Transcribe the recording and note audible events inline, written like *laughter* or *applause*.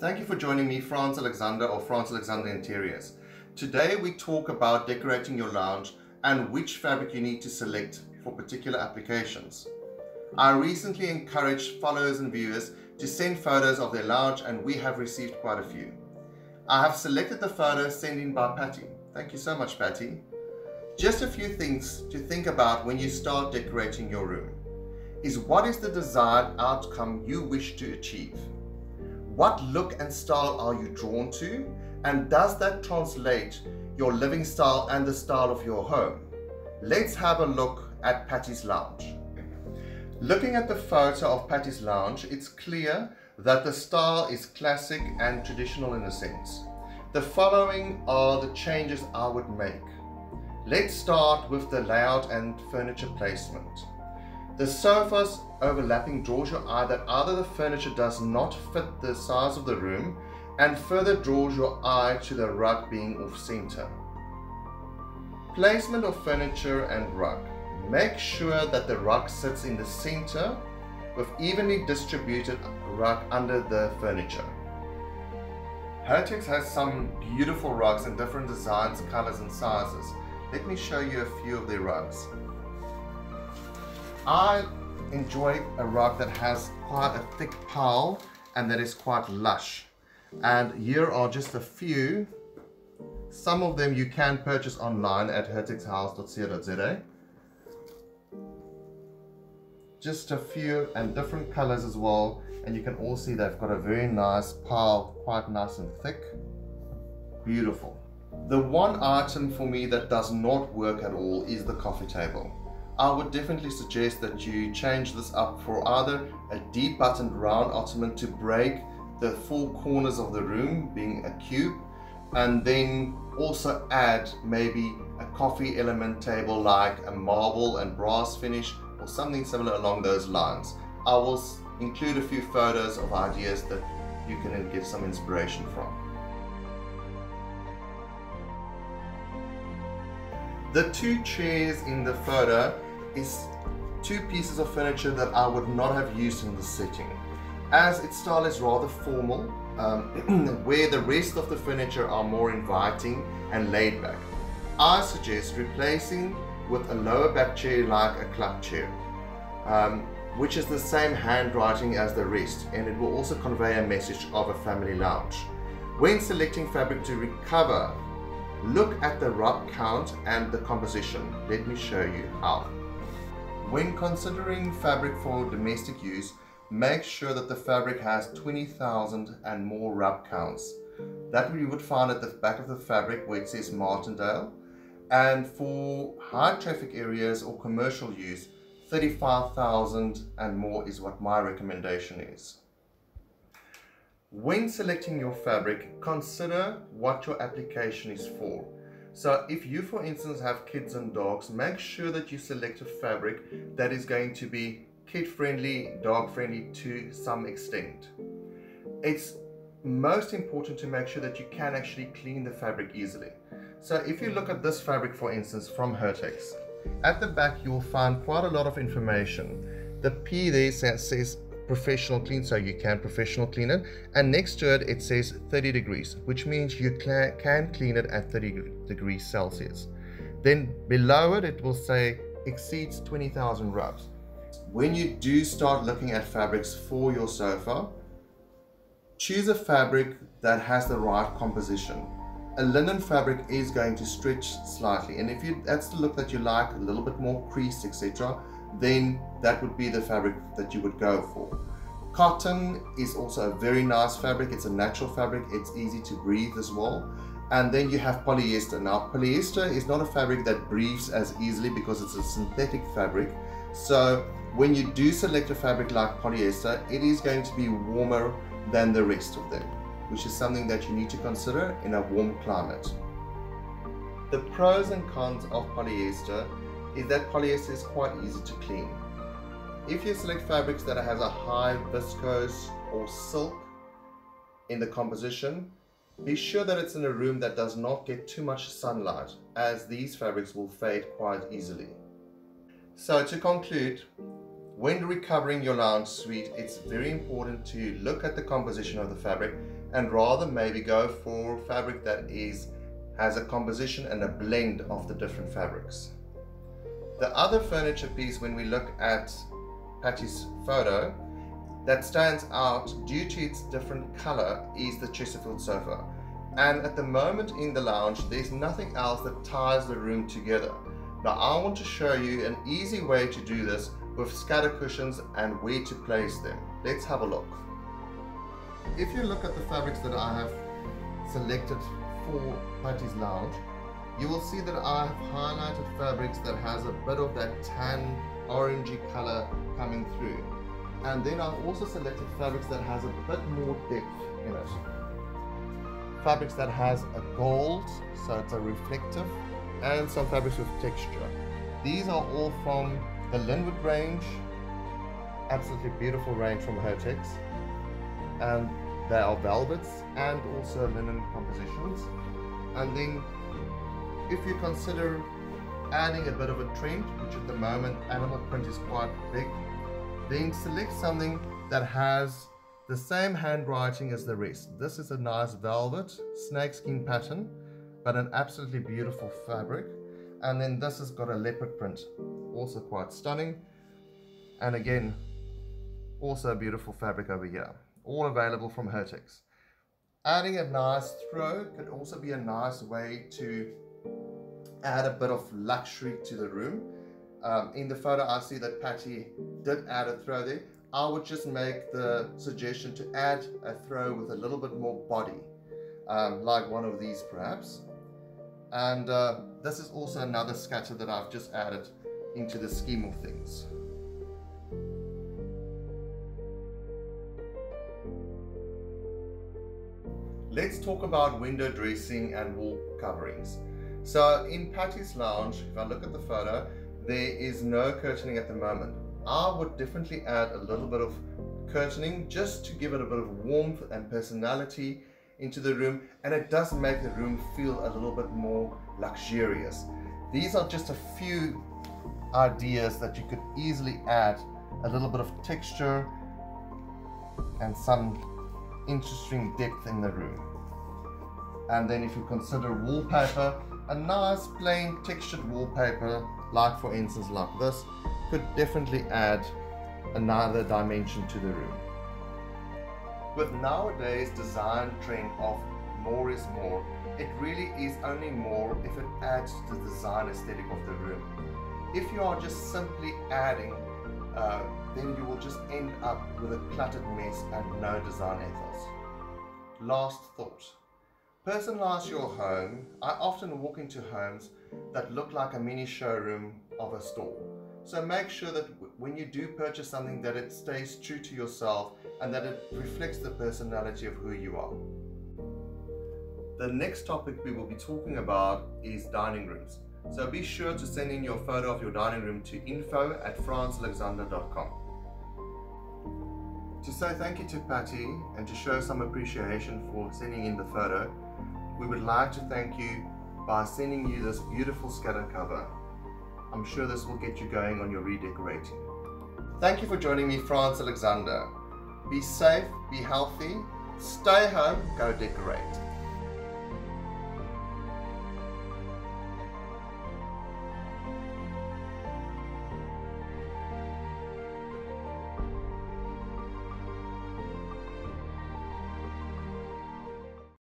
Thank you for joining me, Frans Alexander of Frans Alexander Interiors. Today we talk about decorating your lounge and which fabric you need to select for particular applications. I recently encouraged followers and viewers to send photos of their lounge and we have received quite a few. I have selected the photo sent in by Patty. Thank you so much Patty. Just a few things to think about when you start decorating your room is what is the desired outcome you wish to achieve? What look and style are you drawn to? And does that translate your living style and the style of your home? Let's have a look at Patty's Lounge. Looking at the photo of Patty's Lounge, it's clear that the style is classic and traditional in a sense. The following are the changes I would make. Let's start with the layout and furniture placement. The sofas overlapping draws your eye that either the furniture does not fit the size of the room and further draws your eye to the rug being off center. Placement of furniture and rug. Make sure that the rug sits in the center with evenly distributed rug under the furniture. Hertex has some beautiful rugs in different designs, colors and sizes. Let me show you a few of their rugs. I enjoy a rug that has quite a thick pile and that is quite lush. And here are just a few. Some of them you can purchase online at hertexhouse.co.za. Just a few and different colors as well. And you can all see they've got a very nice pile, quite nice and thick. Beautiful. The one item for me that does not work at all is the coffee table. I would definitely suggest that you change this up for either a deep buttoned round ottoman to break the four corners of the room being a cube and then also add maybe a coffee element table like a marble and brass finish or something similar along those lines. I will include a few photos of ideas that you can get some inspiration from. The two chairs in the photo is two pieces of furniture that I would not have used in this setting. As its style is rather formal, um, *clears throat* where the rest of the furniture are more inviting and laid back. I suggest replacing with a lower back chair like a club chair, um, which is the same handwriting as the rest and it will also convey a message of a family lounge. When selecting fabric to recover, look at the rub count and the composition. Let me show you how. When considering fabric for domestic use, make sure that the fabric has 20,000 and more rub counts. That you would find at the back of the fabric where it says Martindale. And for high traffic areas or commercial use, 35,000 and more is what my recommendation is. When selecting your fabric, consider what your application is for. So if you, for instance, have kids and dogs, make sure that you select a fabric that is going to be kid-friendly, dog-friendly to some extent. It's most important to make sure that you can actually clean the fabric easily. So if you look at this fabric, for instance, from Hertex, at the back you will find quite a lot of information. The P there says professional clean so you can professional clean it. And next to it it says 30 degrees which means you can clean it at 30 degrees Celsius. Then below it it will say exceeds 20,000 rubs. When you do start looking at fabrics for your sofa choose a fabric that has the right composition. A linen fabric is going to stretch slightly and if you that's the look that you like a little bit more creased etc then that would be the fabric that you would go for. Cotton is also a very nice fabric. It's a natural fabric. It's easy to breathe as well. And then you have polyester. Now, polyester is not a fabric that breathes as easily because it's a synthetic fabric. So when you do select a fabric like polyester, it is going to be warmer than the rest of them, which is something that you need to consider in a warm climate. The pros and cons of polyester is that polyester is quite easy to clean. If you select fabrics that has a high viscose or silk in the composition, be sure that it's in a room that does not get too much sunlight as these fabrics will fade quite easily. So to conclude, when recovering your lounge suite, it's very important to look at the composition of the fabric and rather maybe go for fabric that is has a composition and a blend of the different fabrics. The other furniture piece when we look at Patty's photo that stands out due to its different color is the Chesterfield sofa. And at the moment in the lounge, there's nothing else that ties the room together. Now I want to show you an easy way to do this with scatter cushions and where to place them. Let's have a look. If you look at the fabrics that I have selected for Patty's Lounge, you will see that I have highlighted fabrics that has a bit of that tan orangey color coming through. And then I've also selected fabrics that has a bit more depth in it. Fabrics that has a gold, so it's a reflective, and some fabrics with texture. These are all from the Linwood range, absolutely beautiful range from Hertex. And they are velvets and also linen compositions. And then if you consider adding a bit of a trend, which at the moment animal print is quite big, then select something that has the same handwriting as the rest. This is a nice velvet snakeskin pattern, but an absolutely beautiful fabric. And then this has got a leopard print, also quite stunning. And again, also a beautiful fabric over here all available from Hertex. Adding a nice throw could also be a nice way to add a bit of luxury to the room. Um, in the photo I see that Patty did add a throw there. I would just make the suggestion to add a throw with a little bit more body, um, like one of these perhaps. And uh, this is also another scatter that I've just added into the scheme of things. Let's talk about window dressing and wall coverings. So in Patty's Lounge, if I look at the photo, there is no curtaining at the moment. I would definitely add a little bit of curtaining just to give it a bit of warmth and personality into the room and it does make the room feel a little bit more luxurious. These are just a few ideas that you could easily add a little bit of texture and some interesting depth in the room. And then if you consider wallpaper, a nice plain textured wallpaper, like for instance like this, could definitely add another dimension to the room. With nowadays design trend of more is more, it really is only more if it adds to the design aesthetic of the room. If you are just simply adding, uh, then you will just end up with a cluttered mess and no design ethos. Last thought. Personalize your home. I often walk into homes that look like a mini showroom of a store. So make sure that when you do purchase something that it stays true to yourself and that it reflects the personality of who you are. The next topic we will be talking about is dining rooms. So be sure to send in your photo of your dining room to info at fransalexander.com. To say thank you to Patty and to show some appreciation for sending in the photo, we would like to thank you by sending you this beautiful scatter cover. I'm sure this will get you going on your redecorating. Thank you for joining me, Frans Alexander. Be safe, be healthy, stay home, go decorate.